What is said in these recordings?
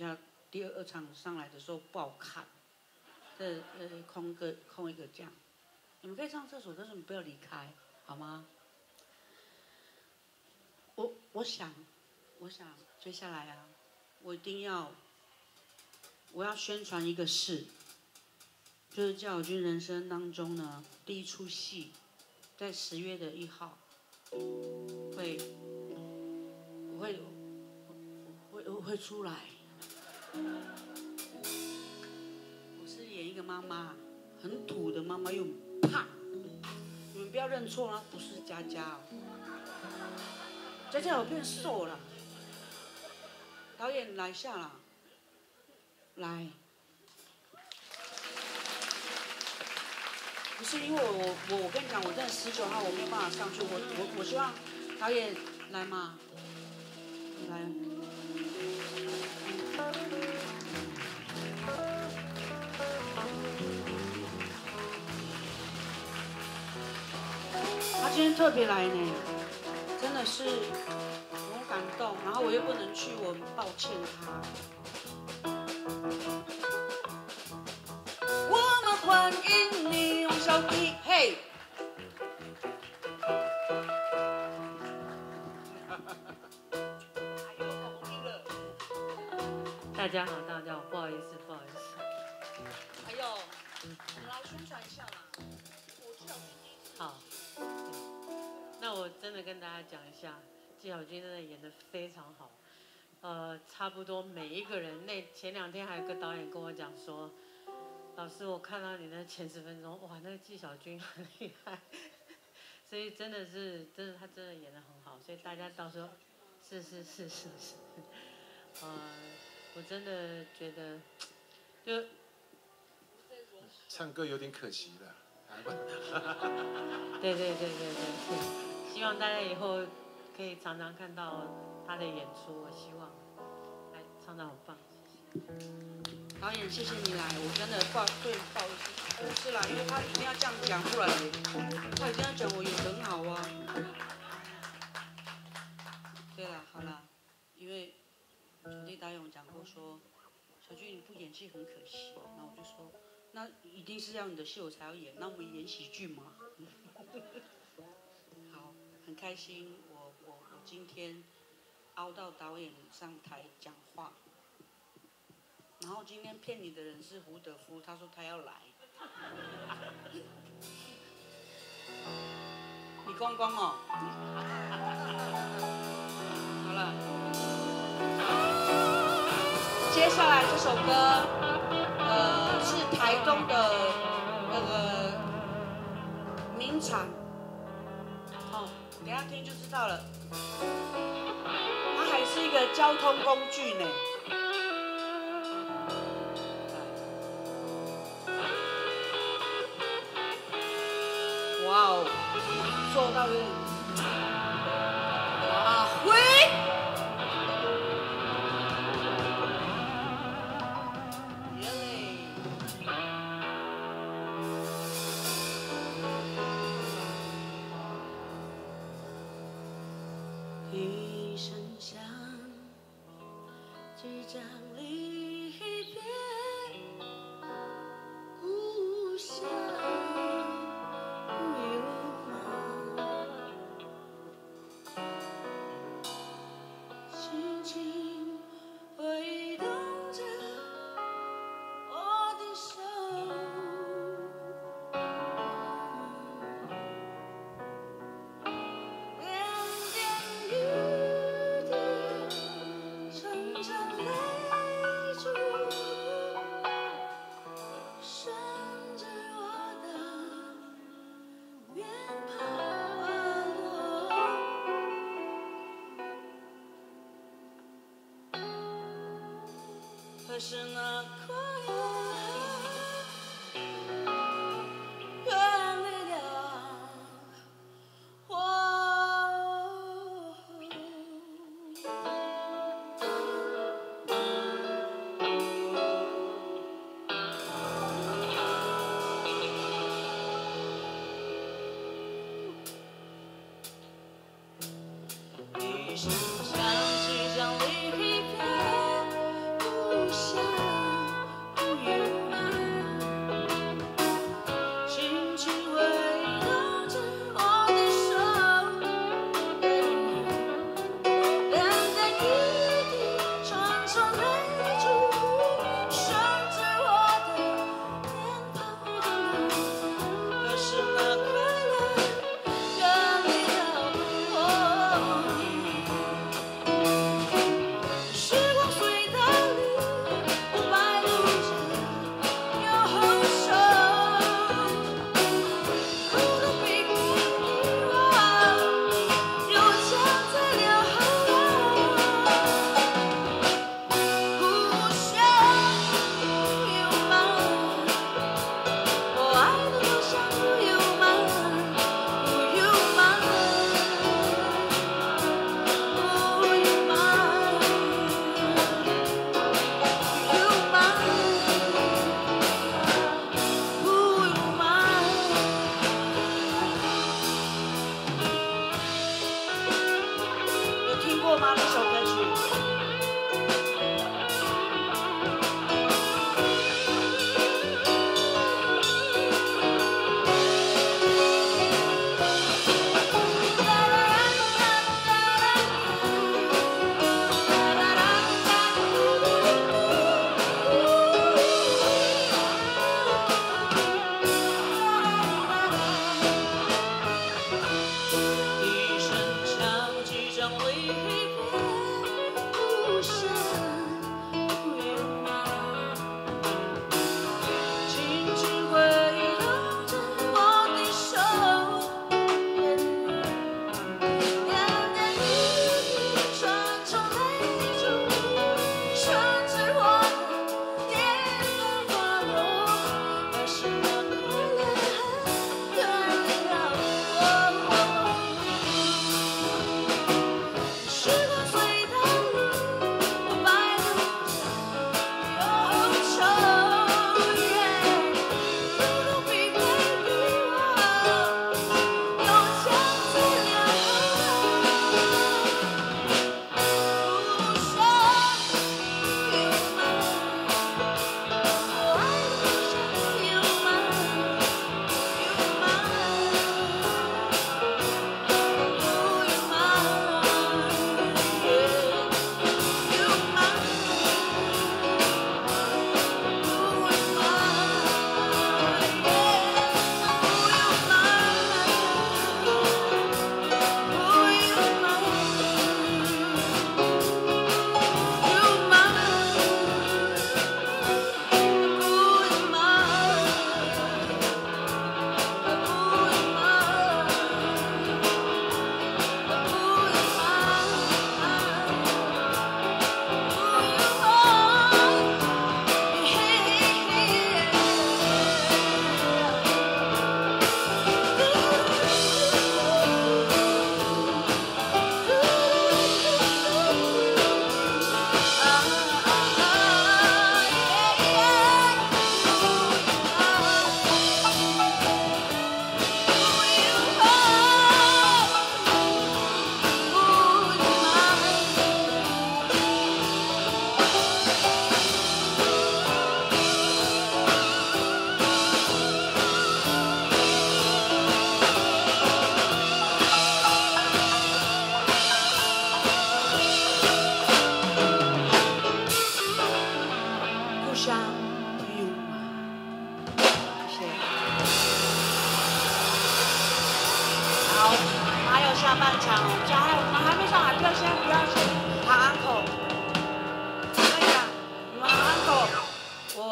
下第二场上来的时候不好看，这呃空个空一个这样，你们可以上厕所，但是你不要离开，好吗？我我想，我想接下来啊，我一定要，我要宣传一个事，就是教友军人生当中呢第一出戏，在十月的一号，会，我会，会会会出来。我是演一个妈妈，很土的妈妈，又胖。你们不要认错啊，不是佳佳哦。佳佳我变瘦了。导演来下了，来。不是因为我我我跟你讲，我在十九号我没有办法上去，我我我希望导演来嘛，来。今天特别来呢，真的是很感动，然后我又不能去，我抱歉他。我们欢迎你，用小弟，嘿。大家好，大家好，不好意思，不好意思。那我真的跟大家讲一下，纪晓君真的演得非常好，呃，差不多每一个人。那前两天还有个导演跟我讲说，老师，我看到你那前十分钟，哇，那个纪晓君很厉害，所以真的是，真的他真的演得很好，所以大家到时候，是是是是是，呃，我真的觉得，就唱歌有点可惜了，对对对对对对。希望大家以后可以常常看到他的演出。我希望，来唱的好棒，谢谢。导演，谢谢你来，我真的不对不好意思，不是啦，因为他一定要这样讲出来，他一定要讲我演很好啊。对了，好了，因为小弟导演讲过说，小俊你不演戏很可惜，那我就说，那一定是要你的戏我才要演，那我们演喜剧嘛。开心，我我我今天凹到导演上台讲话，然后今天骗你的人是胡德夫，他说他要来，你光光哦，好了，接下来这首歌，呃，是台东的那个名场。等下听就知道了，它还是一个交通工具呢。哇哦，做到一声响，即将离。是那颗。想起将离别。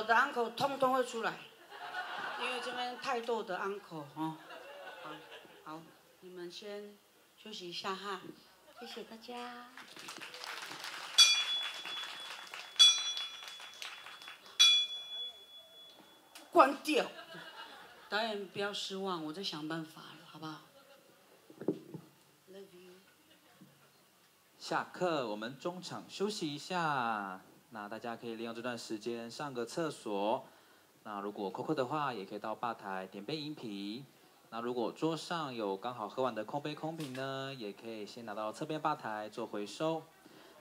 我的 uncle 通通会出来，因为这边太多的 uncle 哦。好，你们先休息一下哈，谢谢大家。关掉，导演不要失望，我在想办法了，好不好。下课，我们中场休息一下。那大家可以利用这段时间上个厕所。那如果口渴的话，也可以到吧台点杯饮品。那如果桌上有刚好喝完的空杯空瓶呢，也可以先拿到侧边吧台做回收。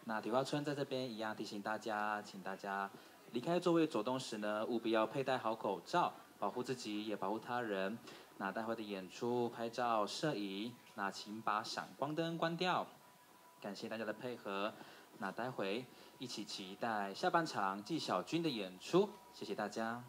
那体花村在这边一样提醒大家，请大家离开座位走动时呢，务必要佩戴好口罩，保护自己也保护他人。那待会的演出拍照摄影，那请把闪光灯关掉。感谢大家的配合。那待会一起期待下半场纪晓君的演出，谢谢大家。